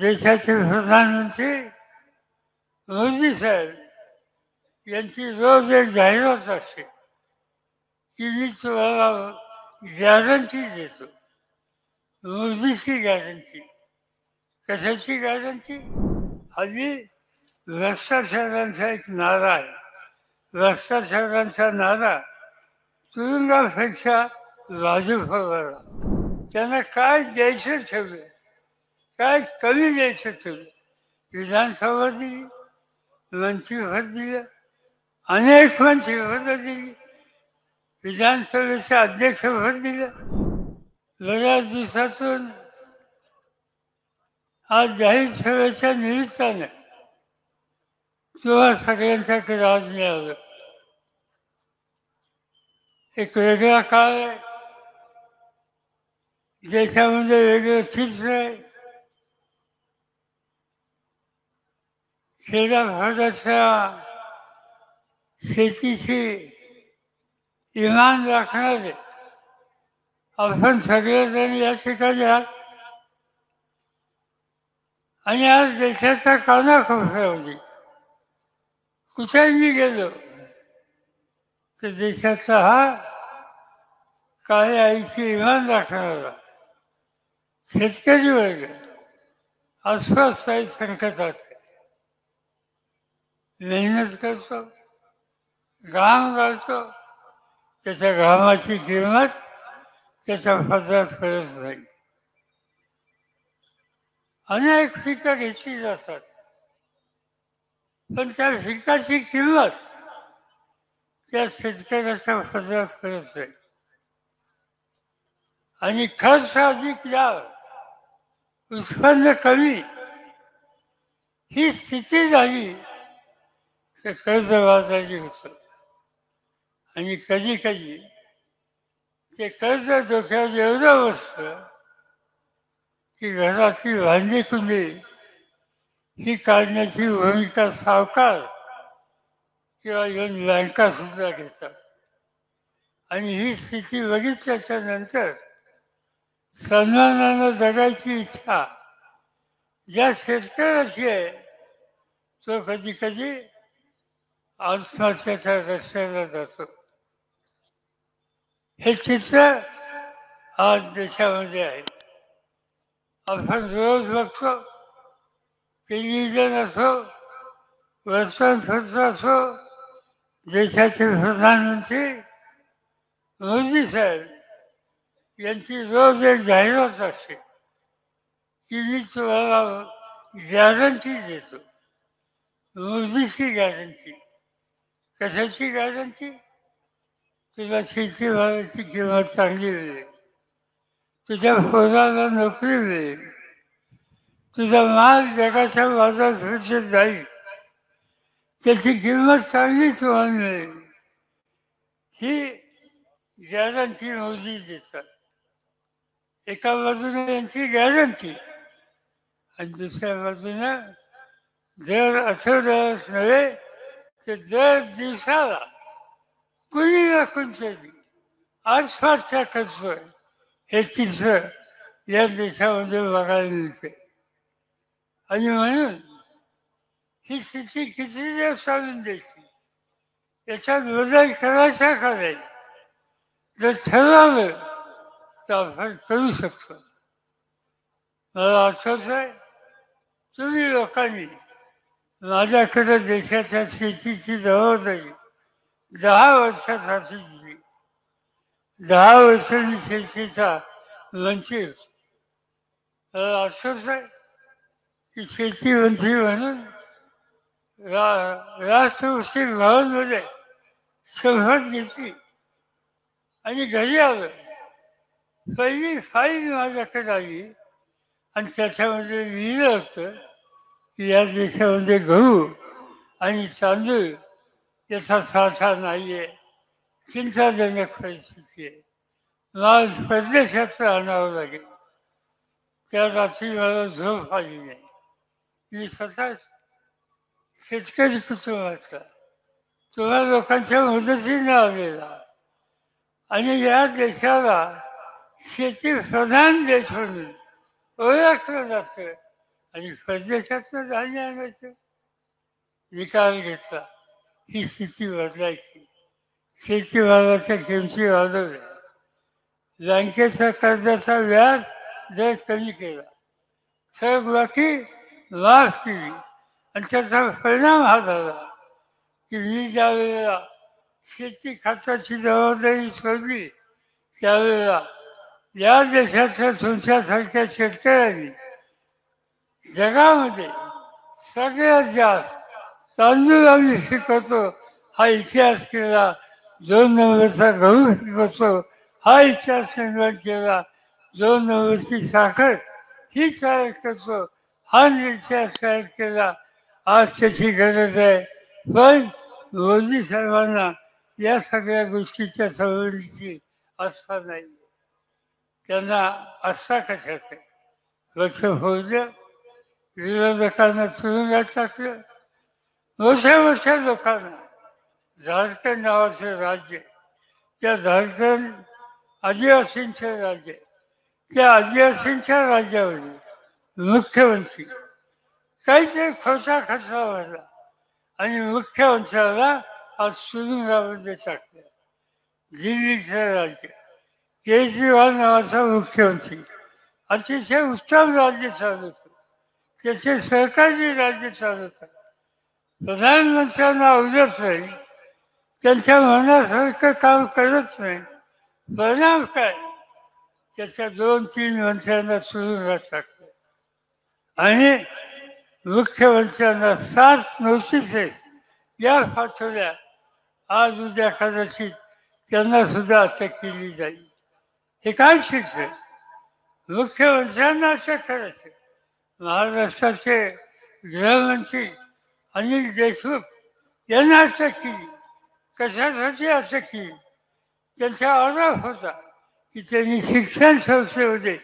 देशाचे प्रधानमंत्री मोदी साहेब यांची रोज एक जाहिरात असते. की मी तुम्हाला गॅरंटी देतो. मोदीची गॅरंटी कशाची गॅरंटी हल्ली भ्रष्टाचारांचा एक नारा आहे. भ्रष्टाचारांचा नारा तुरुंगापेक्षा बाजूला त्यांना काय द्यायचं ठेवलं काय कमी द्यायचं ठेवलं विधानसभा दिली मंत्रीपद दिलं अनेक मंत्रीपद दिली विधानसभेचं अध्यक्षपद दिलं. बऱ्याच दिवसातून आज जाहीर सभेच्या निमित्तानं किंवा सगळ्यांसाठी राज मिळालं. एक वेगळा काळ आहे. ज्याच्यामध्ये वेगळं चित्र आहे. खेड्याभागाच्या शेतीची इमान राखणारे आपण सगळेजण या ठिकाणी आहात आणि आज देशाच्या कानाकोपऱ्यामध्ये म्हणजे कुठेही मी गेलो तर देशाचा हा काही आईची इमान राखणारा शेतकरी वर्ग अस्वस्थ आहे संकटात आहे. मेहनत करतो घाम घालतो त्याच्या घामाची किंमत त्याच्या पदरात करत नाही अनेक पिकं घेतली जातात पण त्या पिकाची किंमत त्या शेतकऱ्याच्या पदरात करत नाही आणि खर्च अधिक लाभ उत्पन्न कमी ही स्थिती झाली कर्ज वाजायचे होतं. आणि कधी कधी ते कर्ज डोक्यात एवढं बसतं की घरातली भांडी कुंडी ही काढण्याची भूमिका सावकार किंवा येऊन बँका सुद्धा घेतात. आणि ही स्थिती बघितल्याच्या नंतर सन्मानानं जगायची इच्छा ज्या शेतकऱ्याची आहे तो कधी कधी आत्महत्याच्या रस्त्याला जातो हे चित्र आज देशामध्ये आहे. आपण रोज बघतो टेलिव्हिजन असो वर्तमानपत्र असो देशाचे प्रधानमंत्री मोदी साहेब यांची रोज एक जाहिरात असते. की मी तुम्हाला गॅरंटी देतो. मोदीची गॅरंटी कशाची गॅरंटी शेती शेतीमालाची किंमत चांगली मिळेल तुझ्या पोराला नोकरी मिळेल तुझा माल जगाच्या बाजारात सुरक्षित जाईल. त्याची किंमत चांगली तुम्हाला मिळेल ही गॅरंटी मोदी देतात. एका बाजूने यांची गॅरंटी आणि दुसऱ्या बाजूनं दर आठवड्यास नव्हे ते दर दिवसाला कुणी ना कोणतरी आत्महत्या करतोय हे चित्र या देशामध्ये बघायला मिळते. आणि म्हणून ही स्थिती किती दिवस चालून द्यायची? याच्यात बदल करायचा का जर ठरवलं तर आपण करू शकतो. मला आठवत आहे तुम्ही लोकांनी माझ्याकडे देशाच्या शेतीची जबाबदारी दहा वर्षासाठी दिली दहा वर्षांनी शेतीचा म्हणजे, मंत्री असंच आहे की शेती मंत्री म्हणून रा राष्ट्रपती भवनमध्ये शपथ घेतली आणि घरी आलं. पहिली फाईल माझ्याकडे आली आणि त्याच्यामध्ये लिहिलं होतं की या देशामध्ये म्हणजे गहू आणि तांदूळ याचा साठा नाही आहे चिंताजनक परिस्थिती आहे माल परदेशात आणावं लागेल. त्या रात्री मला झोप आली नाही. मी स्वतः शेतकरी कुटुंबाचा. तुम्हा लोकांच्या मदतीने आलेला. आणि या देशाला शेती प्रधान देश म्हणून ओळखलं जातं. आणि परदेशातनं धान्य आणायचं. निकाल घेतला. ही स्थिती बदलायची. शेतीभागाच्या किमती वाढवल्या बँकेच्या कर्जाचा व्याज दर कमी केला. थकबाकी माफ केली. आणि त्याचा परिणाम हा झाला की मी ज्या वेळेला शेती खात्याची जबाबदारी सोडली त्यावेळेला या देशाच्या तुमच्यासारख्या शेतकऱ्यांनी जगामध्ये सगळ्यात जास्त तांदूळ आम्ही शिकवतो हा इतिहास केला. दोन नंबरचा गहू शिकवतो हा इतिहास निर्माण केला. दोन नंबरची साखर ही तयार करतो हा इतिहास तयार केला. आज त्याची गरज आहे. पण मोदी साहेबांना या सगळ्या गोष्टीच्या संबंधीची आस्था नाही त्यांना आस्था कशाचं लक्ष होऊ द्या. विरोधकांना तुरुंगात टाकलं मोठ्या मोठ्या लोकांना झारखंड नावाचं राज्य त्या झारखंड आदिवासींचे राज्य त्या आदिवासींच्या राज्यामध्ये मुख्यमंत्री काहीतरी खोटा खर्चा भरला आणि मुख्यमंत्र्याला आज तुरुंगामध्ये टाकलं. दिल्लीचं राज्य केजरीवाल नावाचा मुख्यमंत्री अतिशय उत्तम राज्य चालू त्याचे सरकारी राज्य चालत प्रधानमंत्र्यांना आवडत नाही. त्यांच्या मनासारखं काम करत नाही. परिणाम काय? त्याच्या दोन तीन मंत्र्यांना सुरू टाकलं आणि मुख्यमंत्र्यांना सात नोटिसेस या पाठवल्या. आज उद्या कदाचित त्यांना सुद्धा अटक केली जाईल. हे काय शिक्षण मुख्यमंत्र्यांना अटक करायचं. महाराष्ट्राचे गृहमंत्री अनिल देशमुख यांना अटक केली कशासाठी अटक केली त्यांचा आरोप होता की त्यांनी शिक्षण संस्थेमध्ये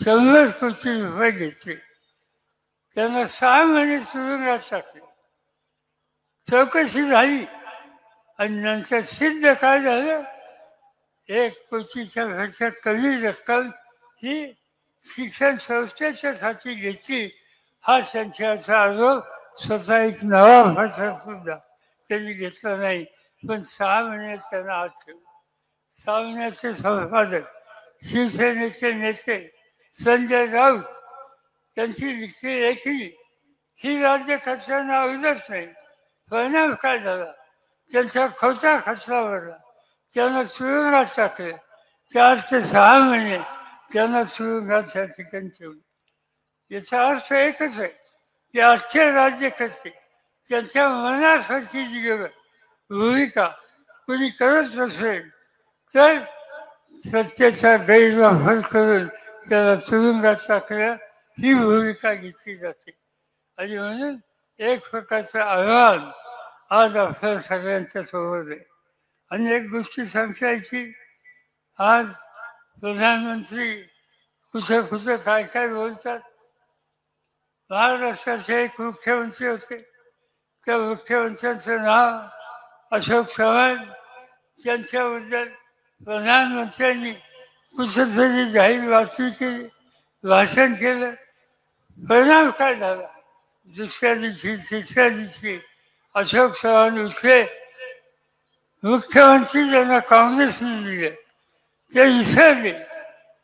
शंभर कोटी रुपये घेतले. त्यांना सहा महिने तुरुंगात टाकले चौकशी झाली आणि नंतर सिद्ध काय झालं? एक कोटीच्या घरच्या कमी रक्कम ही शिक्षण संस्थेच्या खाती घेतली. हा त्यांच्याचा आरोप स्वतः एक नवा भाषा सुद्धा त्यांनी घेतला नाही. पण सहा महिन्यात त्यांना आज ठेवला. सहा महिन्याचे संपादक शिवसेनेचे नेते संजय राऊत त्यांची लिखी ऐकली ही राज्य खर्चांना आवडत नाही. परिणाम काय झाला? त्यांचा खोटा खर्चावरला भरला त्यांना तुरुंगात टाकले. चार ते सहा महिने त्यांना तुरुंगात त्या ठिकाणी ठेवले. याचा अर्थ एकच आहे की आजचे राज्यकर्ते त्यांच्या मनासारखी जी भूमिका कोणी करत नसेल तर सत्तेचा गैरवापर करून त्याला तुरुंगात टाकल्या ही भूमिका घेतली जाते. आणि म्हणून एक प्रकारचं आव्हान आज आपल्या सगळ्यांच्या समोर आहे. आणि एक गोष्टी सांगता यायची आज प्रधानमंत्री कुठं कुठं काय काय बोलतात? महाराष्ट्राचे एक मुख्यमंत्री होते. त्या मुख्यमंत्र्यांचं नाव अशोक चव्हाण. त्यांच्याबद्दल प्रधानमंत्र्यांनी कुठंतरी जाहीर बातमी केली भाषण केलं. परिणाम काय झाला? दुसऱ्या दिवशी तिसऱ्या दिवशी अशोक चव्हाण उठले. मुख्यमंत्री ज्यांना काँग्रेसने दिले. ते विसरले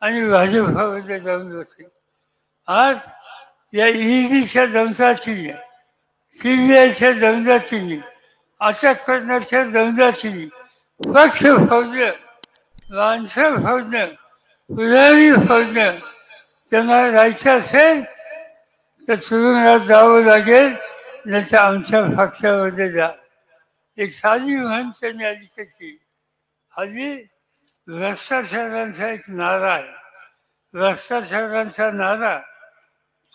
आणि भाजपामध्ये जाऊन बसले. आज या ईडीच्या दमदाटीने सीबीआयच्या दमदाटीने अटक करण्याच्या दमदाटीने पक्ष फौजनं माणसं फौजनं पुजारी फौजनं त्यांना जायचं असेल तर तुरुंगात जावं लागेल नाही तर आमच्या पक्षामध्ये जा. एक साधी म्हण त्यांनी आली कशी हल्ली भ्रष्टाचारांचा एक नारा आहे. भ्रष्टाचारांचा नारा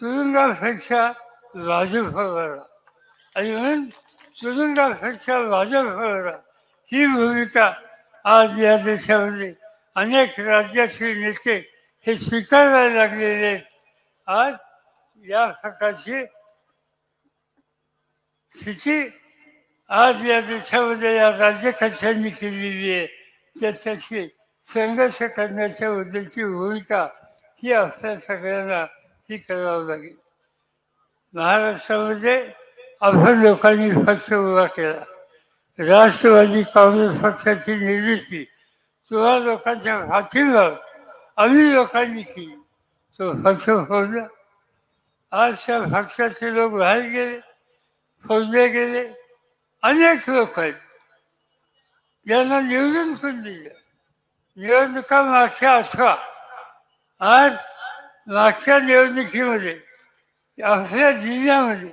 तुरुंगापेक्षा भाजपवर आणि म्हणून तुरुंगापेक्षा भाजपवर ही भूमिका आज या देशामध्ये अनेक राज्याचे नेते हे स्वीकारायला लागलेले आहेत. आज या प्रकारची स्थिती आज या देशामध्ये या राज्यकर्त्यांनी केलेली आहे. त्याच्याशी संघर्ष करण्याच्या बद्दलची भूमिका ही आपल्या सगळ्यांना ही करावं लागेल. महाराष्ट्रामध्ये आपण लोकांनी पक्ष उभा केला. राष्ट्रवादी काँग्रेस पक्षाची निर्मिती तेव्हा लोकांच्या पाठीवर आम्ही लोकांनी केली. तो पक्ष फोडला. आज त्या पक्षाचे लोक बाहेर गेले फोडले गेले अनेक लोक आहेत ज्यांना निवडून पण दिलं? निवडणुका मागच्या अठरा आज मागच्या निवडणुकीमध्ये आपल्या जिल्ह्यामध्ये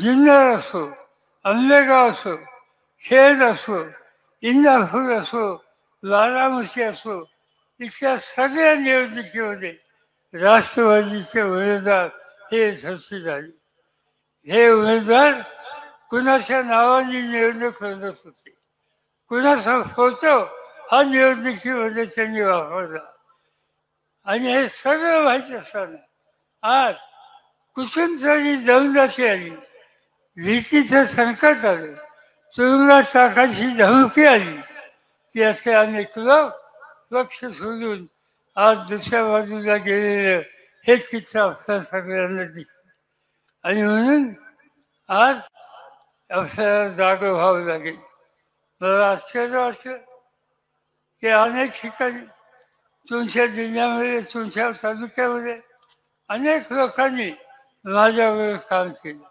जुन्नर असो आंबेगाव असो खेड असो इंदापूर असो बारामती असो इथल्या सगळ्या निवडणुकीमध्ये राष्ट्रवादीचे उमेदवार हे यशस्वी झाले. हे उमेदवार कुणाच्या नावाने निवडणूक लढत होते? कुणाचा फोटो हा निवडणुकीमध्ये त्यांनी वापरला आणि हे सगळं माहीत असताना आज कुठून तरी दमदाची आली भीतीचं संकट आलं तुरुंगात टाकायची धमकी आली की असे अनेक लोक लक्ष सोडून आज दुसऱ्या बाजूला गेलेलं हे चित्र आपल्या सगळ्यांना दिसतं आणि म्हणून आज आपल्याला जाग व्हावं लागेल मला आश्चर्य वाटतं ते अनेक ठिकाणी तुमच्या जिल्ह्यामध्ये तुमच्या तालुक्यामध्ये अनेक लोकांनी माझ्याबरोबर काम केलं.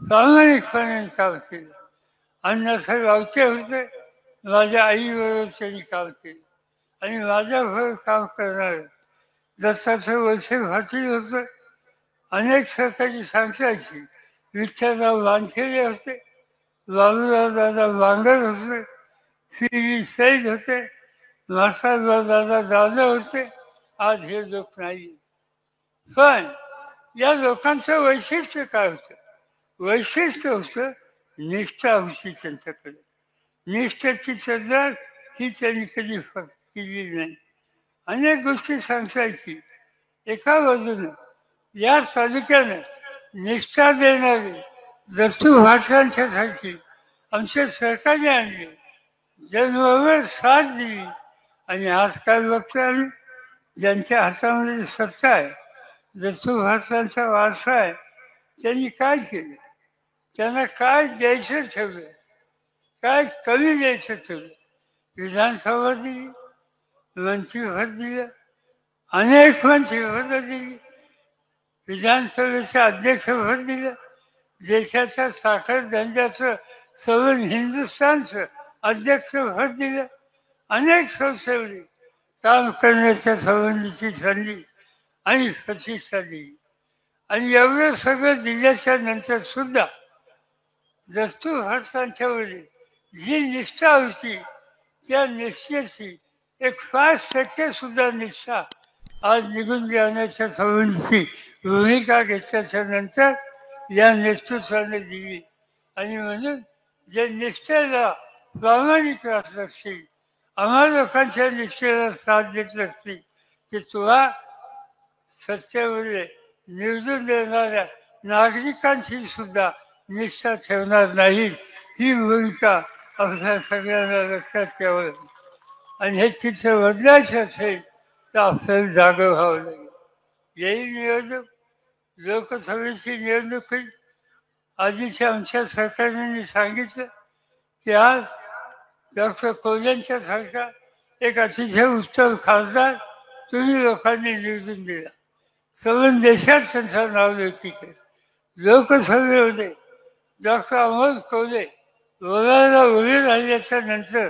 प्रामाणिकपणे काम केलं. असं राऊटे होते माझ्या आईबरोबर त्यांनी काम केलं. आणि माझ्याबरोबर काम करणार दत्ताचं वर्षे पाटील होतं अनेक सरकारी सांगतायची विठ्ठलराव वानखेडे होते बाबूराव दादा वांगर होते श्री सैद होते मास्टरराव दादा दादा होते. आज हे लोक नाही. पण या लोकांचं वैशिष्ट्य काय होतं? वैशिष्ट्य होतं निष्ठा होती त्यांच्याकडे. निष्ठाची चर्चा ही त्यांनी कधी केली नाही. अनेक गोष्टी सांगतायची एका बाजूनं या तालुक्यानं निष्ठा देणारे दत्तू भाषांच्यासाठी आमचे सरकारने आणले जन्मभर साथ दिली आणि आज काय ज्यांच्या हातामध्ये सत्ता आहे दत्तूभाषांचा वारसा आहे त्यांनी काय केलं? त्यांना काय द्यायचं ठेवलं काय कमी द्यायचं ठेवलं विधानसभा दिली मंत्रिपद दिलं अनेक मंत्रीपद दिली विधानसभेचं अध्यक्षपद दिलं देशाच्या साखर धंद्याचं सवन हिंदुस्थानचं अध्यक्षपद दिलं अनेक संस्थेमध्ये काम करण्याच्या संबंधीची संधी आणि प्रतिष्ठा दिली आणि एवढं सगळं दिल्याच्या नंतर सुद्धा दस्तू भारतांच्यावरील जी निष्ठा होती त्या निष्ठेची एक पाच टक्के सुद्धा निष्ठा आज निघून जाण्याच्या संबंधीची भूमिका घेतल्याच्या नंतर या नेतृत्वाने दिली. आणि म्हणून जे निष्ठेला प्रामाणिक राहत असतील आम्हा लोकांच्या निष्ठेला साथ देत असतील की तुला सत्तेमध्ये निवडून देणाऱ्या नागरिकांची सुद्धा निष्ठा ठेवणार नाही. ही भूमिका आपल्या सगळ्यांना लक्षात ठेवावं लागेल. आणि हे चित्र बदलायचं असेल तर आपल्याला जागं व्हावं लागेल. येईल निवडणूक लोकसभेची निवडणूक आधीच्या आमच्या सरकारने सांगितलं की आज डॉक्टर कोल्यांच्या सारखा एक अतिशय उत्तम खासदार तुम्ही लोकांनी निवडून दिला. सगळं देशात त्यांचं नाव लौकिक आहे लोकसभेमध्ये डॉक्टर अमोल कोले बोलायला उभे राहिल्याच्या नंतर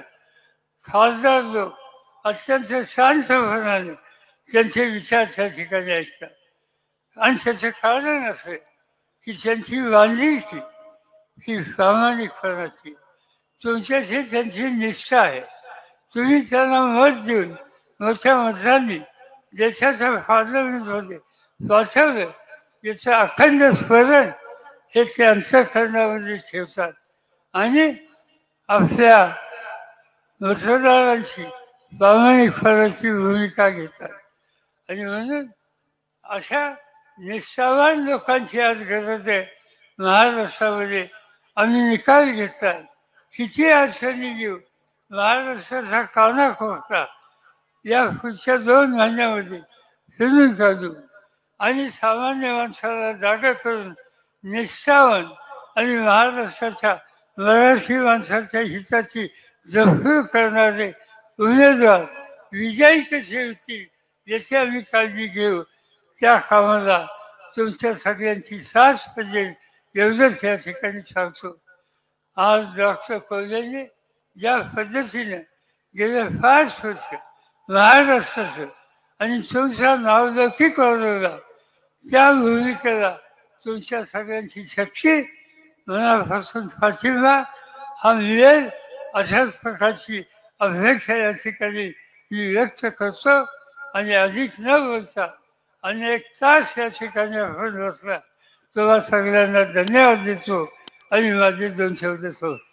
खासदार लोक अत्यंत शांतपणाने त्यांचे विचार त्या ठिकाणी ऐकतात. आणि त्याचं कारण असे की त्यांची बांधिलकी ही प्रामाणिकपणाची. तुमच्याशी त्यांची निष्ठा आहे. तुम्ही त्यांना मत देऊन मोठ्या मतांनी देशाच्या होते. वाचवलं. याचं अखंड स्मरण हे ते अंतकरणामध्ये ठेवतात. आणि आपल्या मतदारांची प्रामाणिकपणाची भूमिका घेतात. आणि म्हणून अशा निष्ठावान लोकांची आज गरज आहे. महाराष्ट्रामध्ये आम्ही निकाल घेतात किती अडचणी देऊ महाराष्ट्राचा कानाकोपरा या पुढच्या दोन महिन्यामध्ये फिरून काढू आणि सामान्य माणसाला जागा करून निष्ठावन आणि महाराष्ट्राच्या मराठी माणसाच्या हिताची जखमी करणारे उमेदवार विजयी कसे होतील याची आम्ही काळजी घेऊ. त्या कामाला तुमच्या सगळ्यांची साथ पडेल एवढंच या ठिकाणी सांगतो. आज डॉक्टर कोल्हेने ज्या पद्धतीने गेले पाच वर्ष महाराष्ट्राचं आणि तुमचं नाव लौकिक वाढवला त्या भूमिकेला तुमच्या सगळ्यांची शक्ती मनापासून पाठिंबा हा मिळेल अशाच प्रकारची अपेक्षा या ठिकाणी मी व्यक्त करतो आणि अधिक न बोलता अनेक I mean, I just don't tell the.